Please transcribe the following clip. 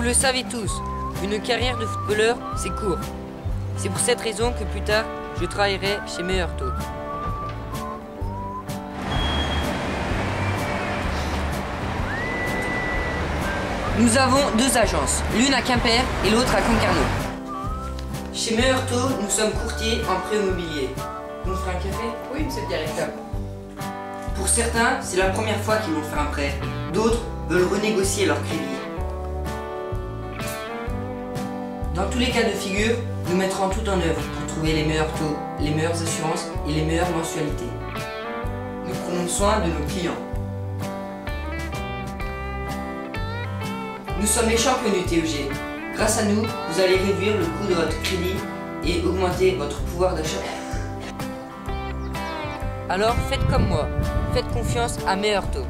Vous le savez tous, une carrière de footballeur, c'est court. C'est pour cette raison que plus tard, je travaillerai chez Meilleur Taux. Nous avons deux agences, l'une à Quimper et l'autre à Concarneau. Chez Meilleur Taux, nous sommes courtiers en prêt immobilier. Vous me ferez un café? Oui, monsieur le directeur. Pour certains, c'est la première fois qu'ils vont faire un prêt. D'autres veulent renégocier leur crédit. Dans tous les cas de figure, nous mettrons tout en œuvre pour trouver les meilleurs taux, les meilleures assurances et les meilleures mensualités. Nous prenons soin de nos clients. Nous sommes les champions du TEG. Grâce à nous, vous allez réduire le coût de votre crédit et augmenter votre pouvoir d'achat. Alors faites comme moi, faites confiance à Meilleur Taux.